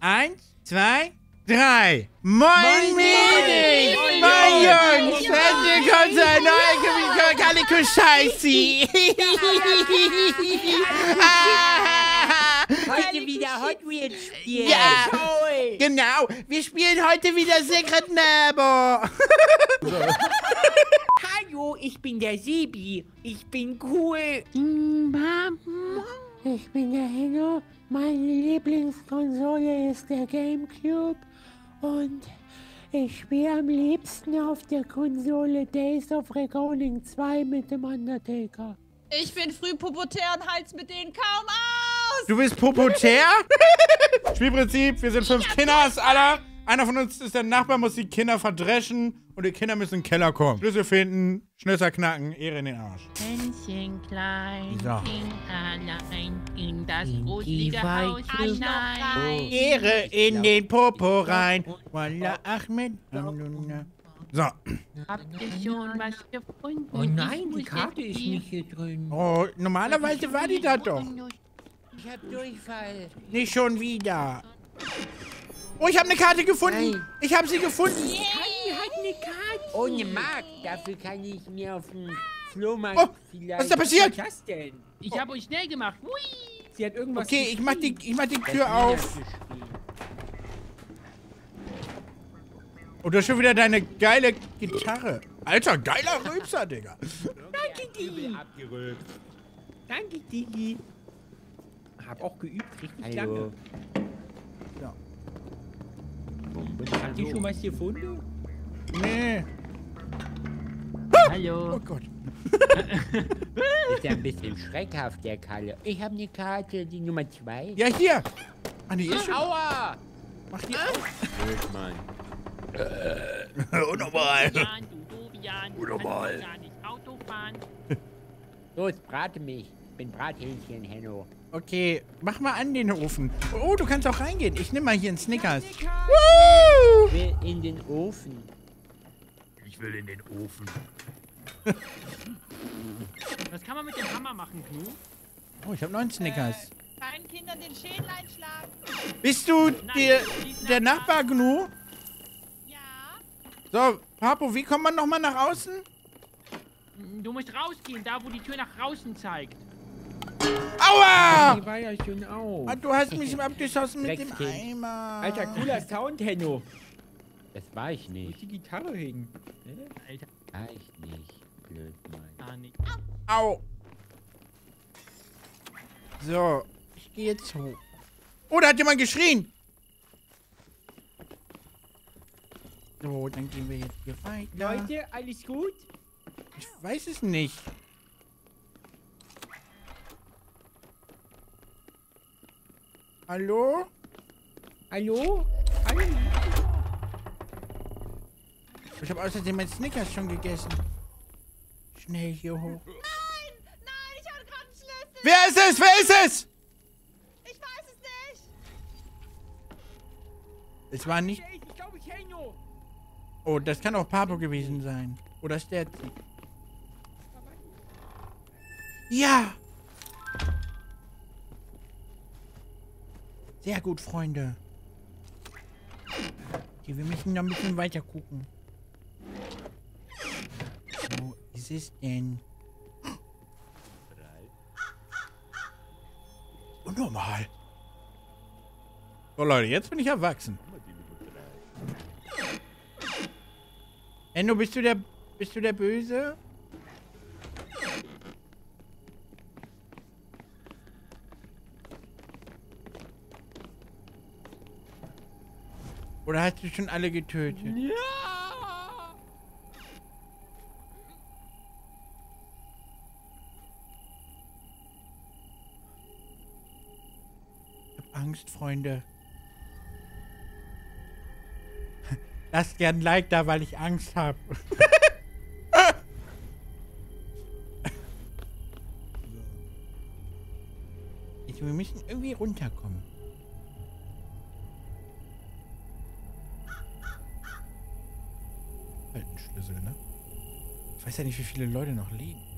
Eins, zwei, drei. Moin, Mini! Moin, Jungs! Herzlich willkommen zu einer neuen Calico Scheiße! Heute wieder Hot Wheels spielen. Ja. Genau, wir spielen heute wieder Secret Neighbor. Hallo, ich bin der Sebi. Ich bin cool. Ich bin der Henno. Meine Lieblingskonsole ist der Gamecube. Und ich spiele am liebsten auf der Konsole Days of Reckoning 2 mit dem Undertaker. Ich bin früh pubertär und halt's mit denen kaum aus. Du bist popotär? Spielprinzip, wir sind fünf Kinders, aller. Einer von uns ist der Nachbar, muss die Kinder verdreschen und die Kinder müssen in den Keller kommen. Schlüssel finden, Schlösser knacken, Ehre in den Arsch. Hänschen klein, So. ging allein in das In die gruselige Haus weite hinein. Ehre in den Popo rein. Wallah Ahmed. So. Habt ihr schon was gefunden? Oh nein, die Karte ist nicht hier drin. Oh, normalerweise war die da doch. Ich hab Durchfall. Nicht schon wieder. Oh, ich habe eine Karte gefunden. Nein. Ich habe sie gefunden. Fanny hat eine Karte. Ohne Mark. Dafür kann ich mir auf dem Flohmarkt Oh, vielleicht... was ist da passiert? Was ist das denn? Ich habe euch schnell gemacht. Hui! Sie hat irgendwas Okay, ich mach die, ich mach die Das Tür auf. Und du hast schon wieder deine geile Gitarre. Alter, geiler Rülpser, Digga. Danke, Digi. Danke, Digi. Hab auch geübt, richtig Hallo. lange. Ja. Habt ihr schon was gefunden? Nee. Hallo. Oh Gott. Ist ja ein bisschen schreckhaft, der Kalle. Ich habe eine Karte, die Nummer 2. Ja, hier. Ah, die ist schon. Aua! Mach die auf. Blöd, Mann. Unnormal. Nicht Auto fahren. Los, brate mich. Ich bin Brathähnchen, Henno. Okay, mach mal an den Ofen. Oh, du kannst auch reingehen. Ich nehme mal hier einen Snickers. Ich will in den Ofen. Was kann man mit dem Hammer machen, Knu? Oh, ich habe noch einen Snickers. Kleinen Kindern den Schädel einschlagen. Bist du der, der Nachbar Gnu? Ja. So, Papo, wie kommt man nochmal nach außen? Du musst rausgehen, da wo die Tür nach draußen zeigt. Aua! Die war ja schon auf. Ah, du hast mich abgeschossen mit dem. Eimer. Alter, cooler Sound, Henno. Das war ich Wo nicht. ist die Gitarre hin? Alter, War ich nicht. Blöd, Mann. gar nicht. Au. So, ich gehe jetzt hoch. Oh, da hat jemand geschrien. So, dann gehen wir jetzt hier weiter. Leute, alles gut? Ich weiß es nicht. Hallo? Hallo? Hallo? Ich habe außerdem mein Snickers schon gegessen. Schnell hier hoch. Nein, nein, ich hatte gerade einen Schlüssel. Wer ist es? Wer ist es? Ich weiß es nicht. Es war nicht... Ich glaube, ich Henno. Oh, das kann auch Pablo gewesen sein. Oder Sterzi. Ja! Sehr gut, Freunde. Okay, wir müssen noch ein bisschen weiter gucken. Ist denn? Unnormal. So, Leute, jetzt bin ich erwachsen. Enno, bist du der. Bist du der Böse? Oder hast du schon alle getötet? Ja! Ich hab Angst, Freunde. Lasst gern ein Like da, weil ich Angst hab. Ich, wir müssen irgendwie runterkommen. Alten Schlüssel, ne? Ich weiß ja nicht, wie viele Leute noch leben.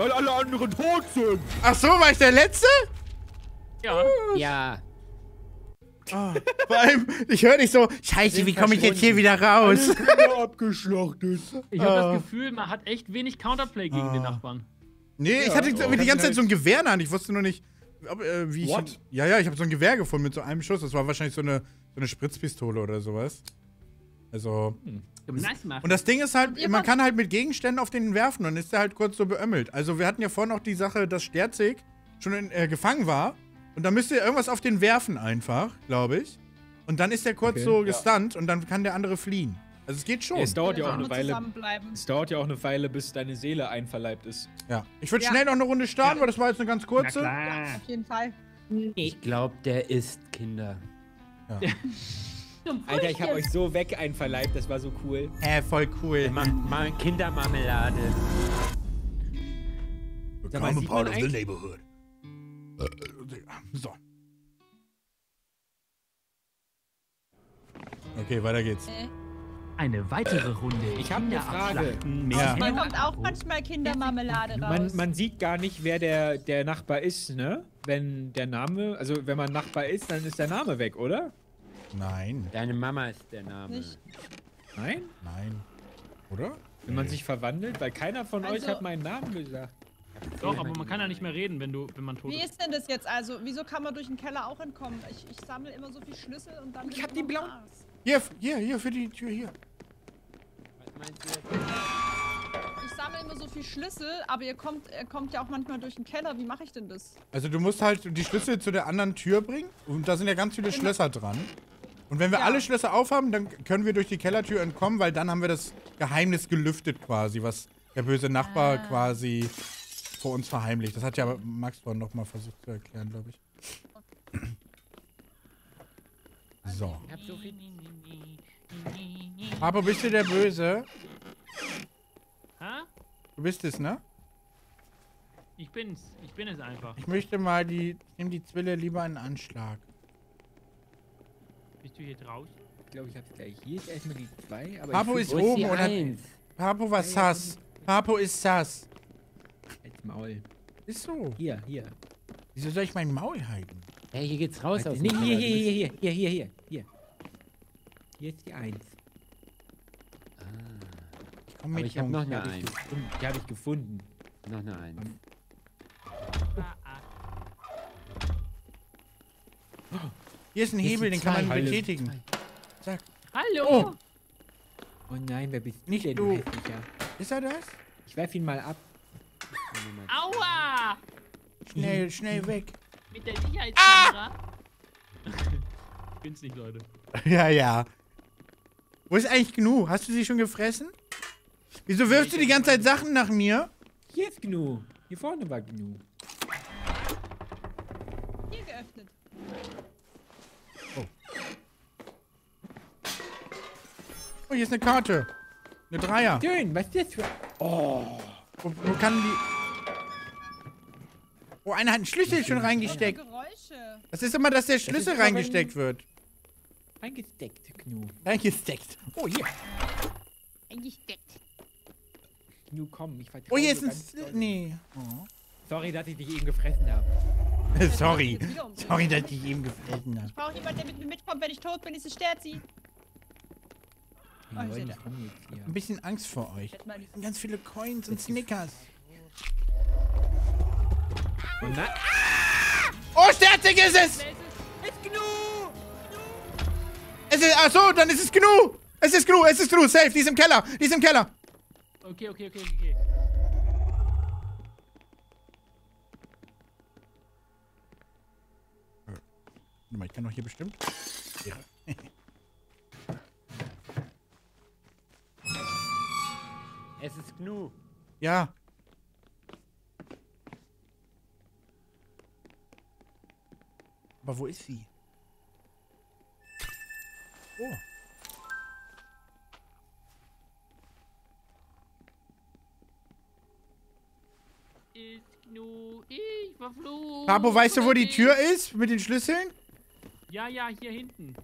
Weil alle anderen tot sind. Ach so, war ich der Letzte? Ja. Ja. Vor allem, ich höre dich so, scheiße, wie komme ich jetzt hier wieder raus? Abgeschlachtet. Ich habe Ah. das Gefühl, man hat echt wenig Counterplay gegen den Nachbarn. Nee, ich Ja, hatte irgendwie aber die ganze Zeit so ein Gewehr in der Hand. Ich wusste nur nicht, ob, äh, wie ich. What? Ja, ja, ich habe so ein Gewehr gefunden mit so einem Schuss. Das war wahrscheinlich so eine, so eine Spritzpistole oder sowas. Also. Nice machen. Und das Ding ist halt, man kann halt mit Gegenständen auf den werfen und dann ist der halt kurz so beömmelt. Also wir hatten ja vorhin auch die Sache, dass Sterzig schon in, äh, gefangen war. Und dann müsst ihr irgendwas auf den werfen einfach, glaube ich. Und dann ist der kurz Okay. so Ja. gestunt und dann kann der andere fliehen. Also es geht schon. Es dauert ja auch eine Weile. Es dauert ja auch eine Weile, bis deine Seele einverleibt ist. Ja. Ich würde Ja. schnell noch eine Runde starten, weil das war jetzt eine ganz kurze. Ja, auf jeden Fall. Ich glaube, der isst Kinder. Alter, ich habe euch so weg einverleibt, das war so cool. Hä, voll cool. Kindermarmelade. Sag mal, sieht man eigentlich- neighborhood. So. Okay, weiter geht's. Äh, Eine weitere Runde. Ich hab eine Frage. Ja. Hier Kinder- kommt auch manchmal Kindermarmelade raus. Man, man sieht gar nicht, wer der, der Nachbar ist, ne? Wenn der Name, also wenn man Nachbar ist, dann ist der Name weg, oder? Nein, Deine Mama ist der Name. Nicht. Nein? nein. Oder? Wenn man sich verwandelt, weil keiner von euch Also- hat meinen Namen gesagt. Doch, aber man kann ja nicht mehr reden, wenn du, wenn man tot Wie ist. ist denn das jetzt? Also, wieso kann man durch den Keller auch entkommen? Ich, ich sammle immer so viel Schlüssel und dann. Ich hab den immer blauen-. Hier, hier, hier, für die Tür, hier. Was meinst du jetzt? Ich sammle immer so viel Schlüssel, aber ihr kommt, ihr kommt ja auch manchmal durch den Keller. Wie mache ich denn das? Also du musst halt die Schlüssel zu der anderen Tür bringen und da sind ja ganz viele Schlösser dran. Und wenn wir Ja. alle Schlösser aufhaben, dann können wir durch die Kellertür entkommen, weil dann haben wir das Geheimnis gelüftet quasi, was der böse Nachbar quasi vor uns verheimlicht. Das hat ja Max vorhin noch mal versucht zu erklären, glaube ich. So. Ich hab so viel. Aber bist du der Böse? Ha? Du bist es, ne? Ich bin's. Ich bin es einfach. Ich möchte mal die. Ich nehme die Zwille lieber in Anschlag. Bist du hier draußen? Ich glaube, ich hab's gleich. Hier ist erstmal die 2, aber Papo ich ist oben und hat. Eins? Papo war sass. Papo ist sass. Als Maul. Ist so. Hier, hier. Wieso soll ich mein Maul halten? Hey, hier geht's raus aus Nee, dem hier, hier, hier, hier, hier, hier, hier, hier. Hier ist die 1. Ich komme Aber mit ich hab Jungs. noch Die eine habe ich, Eins. gefunden. die hab ich gefunden. Noch eine Eins. Ah, ah. Hier ist ein ist Hebel, die den kann man zwei. betätigen. Zack. Hallo! Oh. Oh nein, wer bist Nicht denn, du. hässlicher? Ist er das? Ich werf ihn mal ab. Aua! Schnell, schnell weg. Mit der Sicherheitskamera. ich bin's nicht, Leute. Ja, ja. Wo ist eigentlich Gnu? Hast du sie schon gefressen? Wieso wirfst du die ganze Zeit Sachen nach mir? Hier ist Gnu. Hier vorne war Gnu. Hier geöffnet. Oh, hier ist eine Karte. Eine Dreier. Schön, was ist das für... Wo, wo kann die... Oh, einer hat einen Schlüssel schon reingesteckt. Das ist immer, dass der Schlüssel wenn- reingesteckt wird. Eingesteckt, Gnu. Reingesteckt. Oh, hier. Gnu, komm, ich vertraue Oh, hier ist ein... doll. Nee. Oh. Sorry, dass ich dich eben gefressen habe. Sorry. Sorry, dass ich ihn gefressen habe. Ich brauche jemanden, der mit mir mitkommt, wenn ich tot bin, ist es Sterzi. Oh, ich jetzt hier. Ein bisschen Angst vor euch. Ganz viele Coins und Snickers. Und na, Oh, Sterzig ist es! ist Gnu! Es ist, ach so, dann ist es Gnu. Es ist Gnu, es ist Gnu, safe. Die ist im Keller, die ist im Keller. Okay, okay, okay, okay. Warte mal, ich kann doch hier bestimmt. Ja. Es ist Gnu. Ja. Aber wo ist sie? Oh. Ist Gnu, ich verflucht. Papo, weißt du, wo die Tür ist? Mit den Schlüsseln? Ja, ja, hier hinten.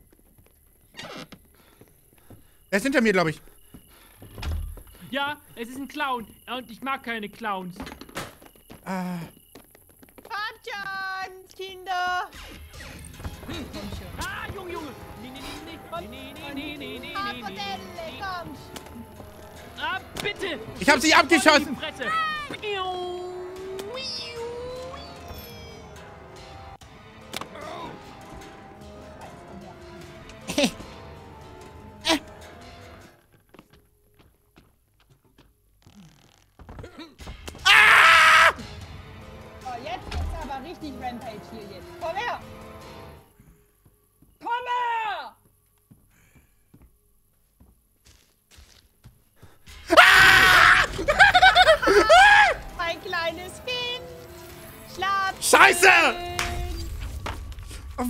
Er ist hinter mir, glaube ich. Ja, es ist ein Clown. Und ich mag keine Clowns. Ah. Patjan, Kinder. Ah, Junge, Junge. Nee, nee, nee, nee. Nee, nee, nee, nee, nee, nee, nee. Ah, bitte. Ich hab sie abgeschossen. Fresse.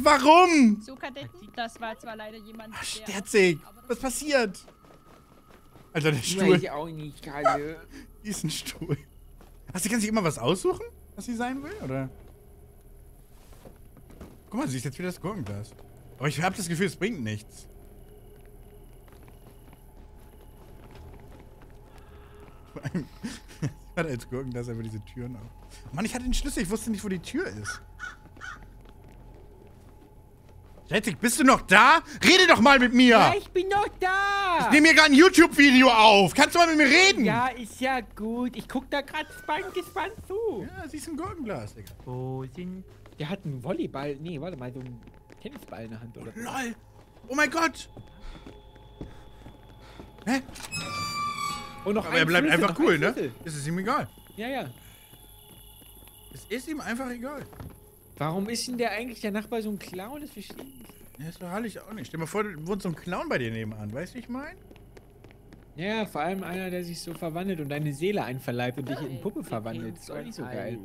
Warum? Das war zwar leider jemand, der... Sterzig. Was passiert? Alter, der Stuhl. Weiß ich auch nicht, Kalle. Hier ist ein Stuhl. Ach, sie kann sich immer was aussuchen, was sie sein will, oder? Guck mal, sie ist jetzt wieder das Gurkenglas. Aber ich habe das Gefühl, es bringt nichts. Vor allem, sie hat als Gurkenglas einfach diese Türen auf. Mann, ich hatte den Schlüssel, ich wusste nicht, wo die Tür ist. Jettig, bist du noch da? Rede doch mal mit mir! Ja, ich bin noch da. Ich nehme mir gerade ein YouTube-Video auf. Kannst du mal mit mir reden? Ja, ist ja gut. Ich guck da grad gespannt, gespannt zu. Ja, sie ist ein Gurkenglas, Digga. Wo sind... Der hat einen Volleyball. Nee, warte mal, so einen Tennisball in der Hand oder so. Lol. Oh mein Gott. Hä? Und noch Aber er bleibt Schlüssel, einfach cool, ein ne? Schlüssel. Es ist ihm egal. Ja, ja. Es ist ihm einfach egal. Warum ist denn der eigentlich der Nachbar so ein Clown? Das verstehe ich nicht. Ja, ist doch herrlich auch nicht. Stell dir mal vor, du wohnt so ein Clown bei dir nebenan. Weißt du, wie ich meine? Ja, vor allem einer, der sich so verwandelt und deine Seele einverleibt und dich in Puppe verwandelt. Das ist auch nicht so geil.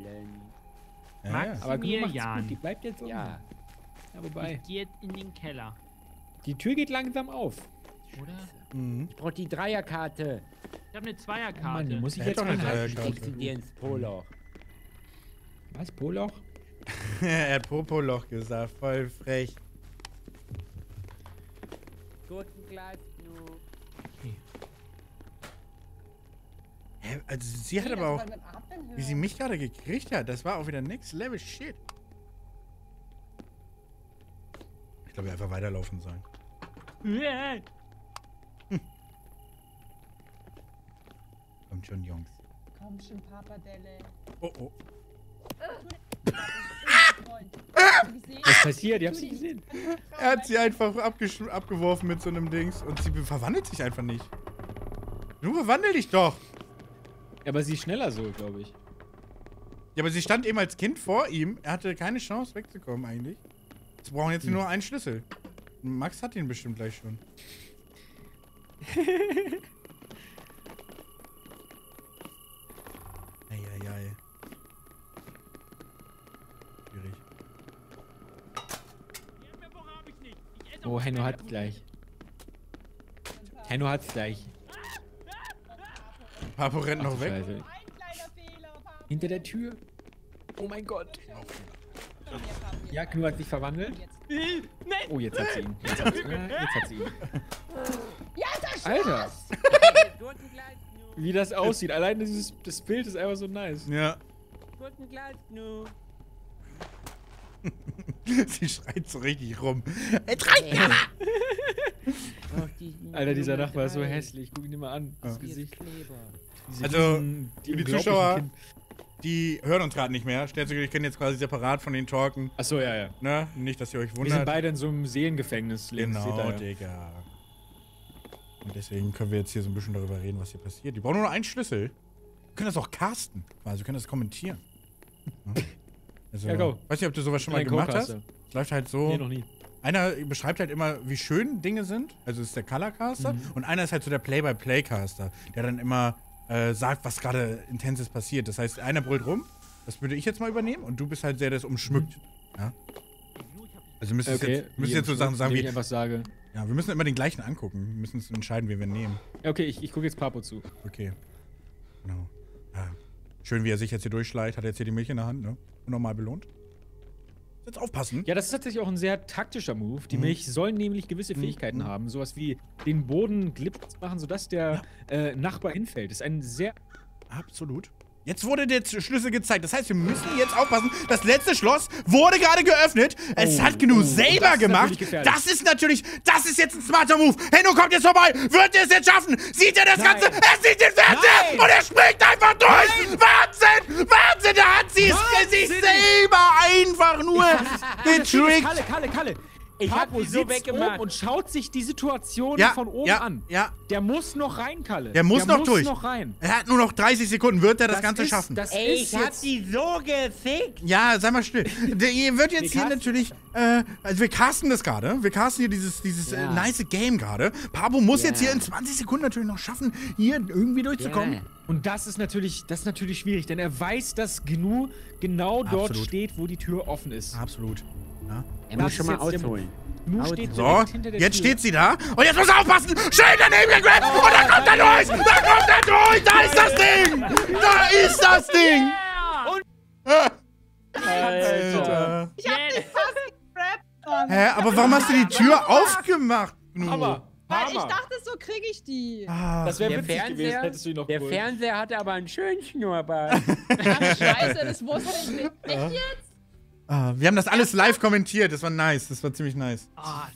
Ja, Max- ja. Aber Gnu macht's Maximilian. gut, die bleibt jetzt so. Ja. ja wobei. Ich gehe jetzt in den Keller. Die Tür geht langsam auf. Oder? Mhm. Ich brauch die Dreierkarte. Ich habe eine Oh Zweierkarte. Mann, die muss ich Er jetzt doch eine. Dreierkarte. Kriegst du dir ins Poloch. Was, Poloch? er hat Popoloch gesagt. Voll frech. Gurkenglas, Gnu. Hä, also sie hat aber auch, wie sie mich gerade gekriegt hat, das war auch wieder next level shit. Ich glaube, wir einfach weiterlaufen sollen. Äh, Kommt schon, Jungs. Komm schon, Papadelle. Oh, oh. Freund. Hast du gesehen? Was passiert? Ich hab's nicht gesehen. Er hat sie einfach abgeworfen mit so einem Dings und sie verwandelt sich einfach nicht. Du verwandel dich doch. Aber sie ist schneller so, glaube ich. Ja, aber sie stand eben als Kind vor ihm. Er hatte keine Chance wegzukommen eigentlich. Sie brauchen jetzt nur einen Schlüssel. Max hat ihn bestimmt gleich schon. Eieiei. Schwierig. Erdbeerwoche hab ich nicht. Ich esse Oh, Henno hat's gleich. Henno hat's gleich. Papo rennt noch weg. Scheiße. Hinter der Tür. Oh mein Gott. Ja, Gnu hat sich verwandelt. Äh, Nein. Oh, jetzt hat sie ihn. Jetzt hat sie, ah, jetzt hat sie ihn. Ja, das Alter, wie das aussieht. Allein dieses das Bild ist einfach so nice. Ja. Gurkenglas, Gnu. Sie schreit so richtig rum. Ey, drei! Brauch diesen Alter, dieser Nachbar ist so hässlich. Guck ihn dir mal an. Das Ja. Gesicht. Also, riesen- die unglaublichen Zuschauer- Kind- die hören uns gerade nicht mehr. Stellt sich, ich können jetzt quasi separat von den talken. Achso, ja, ja. Ne? Nicht, dass ihr euch Wir sind wundert. beide in so einem Seelengefängnis. Genau, ihr ja. Digga. Und deswegen können wir jetzt hier so ein bisschen darüber reden, was hier passiert. Die brauchen nur noch einen Schlüssel. Wir können das auch casten. quasi. wir können das kommentieren. Ja, also, Ja, go. Weiß nicht, ob du sowas schon mal gemacht hast. Es läuft halt so. Nee, noch nie. Einer beschreibt halt immer, wie schön Dinge sind. Also ist der Colorcaster. Mhm. Und einer ist halt so der Play-by-Play-Caster, der dann immer äh, sagt, was gerade Intenses passiert. Das heißt, einer brüllt rum. Das würde ich jetzt mal übernehmen. Und du bist halt der, der es umschmückt. Ja. Also müsstest Okay. jetzt, müsst jetzt so Sachen sagen wie, ich einfach sage. ja, wir müssen immer den gleichen angucken. Wir müssen uns entscheiden, wen wir nehmen. Ja, Okay, ich, ich gucke jetzt Papo zu. Okay. Genau. Ja. Schön, wie er sich jetzt hier durchschleicht. Hat jetzt hier die Milch in der Hand, ne? Und nochmal belohnt. Jetzt aufpassen. Ja, das ist tatsächlich auch ein sehr taktischer Move. Die Mhm. Milch soll nämlich gewisse Fähigkeiten mhm. haben. Sowas wie den Boden glitschig machen, sodass der äh, Nachbar hinfällt. Das ist ein sehr. Absolut. Jetzt wurde der Schlüssel gezeigt. Das heißt, wir müssen jetzt aufpassen. Das letzte Schloss wurde gerade geöffnet. Es Oh, hat genug oh, selber das gemacht. Das ist natürlich, das ist jetzt ein smarter Move. Henno kommt jetzt vorbei. Wird er es jetzt schaffen? Sieht er das Nein. Ganze? Er sieht den Fernseher Nein. und er springt einfach durch. Wahnsinn! Wahnsinn! Da hat sie es für sich selber einfach nur getrickt. Kalle, Kalle, Kalle! Ich hab Papo so sitzt weggemacht. oben und schaut sich die Situation Ja, von oben ja, an. ja. Der muss noch rein, Kalle. Der muss noch durch. noch rein. Er hat nur noch 30 Sekunden. Wird er das, Das Ganze ist- schaffen? Das Ey, ist ich hab jetzt die so gefickt. Ja, sei mal still. Der, ihr wird jetzt Wir hier natürlich, äh, also wir casten das gerade. Wir casten hier dieses, dieses Ja. äh, nice Game gerade. Pabo muss Ja. jetzt hier in 20 Sekunden natürlich noch schaffen, hier irgendwie durchzukommen. Ja. Und das ist natürlich, das ist natürlich schwierig, denn er weiß, dass Gnu genau dort Absolut. steht, wo die Tür offen ist. Absolut. Ja. Er Das muss schon mal ausholen. Steht So, jetzt Tür. steht sie da. Und jetzt muss er aufpassen. Schön daneben gegrabt. Oh, und da kommt er durch. Da kommt er durch. Da ist das Ding. Da ist das Ding. Alter. Ich hab dich fast gegrabt, Mann. Hä, aber warum hast du die Tür aufgemacht? Gnu? Weil ich dachte, so kriege ich die. Ah, Das wäre Der witzig gewesen, Fernseher, hättest du ihn noch der geholt. Fernseher hatte aber einen schönen Schnurrbart. Ach, scheiße, das wusste ich nicht. Echt jetzt? Ah, wir haben das alles live kommentiert. Das war nice. Das war ziemlich nice.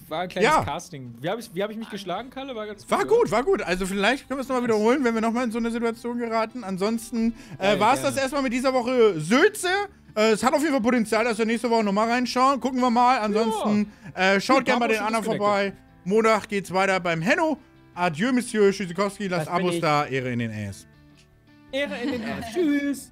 War ein kleines Ja. Casting. Wie habe ich, wie hab ich mich geschlagen, Kalle? War ganz War oder? gut, war gut. Also vielleicht können wir es nochmal wiederholen, wenn wir nochmal in so eine Situation geraten. Ansonsten äh, war es das erstmal mit dieser Woche Sülze. Äh, es hat auf jeden Fall Potenzial, dass wir nächste Woche nochmal reinschauen. Gucken wir mal. Ansonsten äh, schaut Gut, gerne bei den anderen vorbei. Montag geht's weiter beim Henno. Adieu, Monsieur Schüsikowski. Lasst Abos da. Ehre in den Ass. Ehre in den Arsch. Tschüss.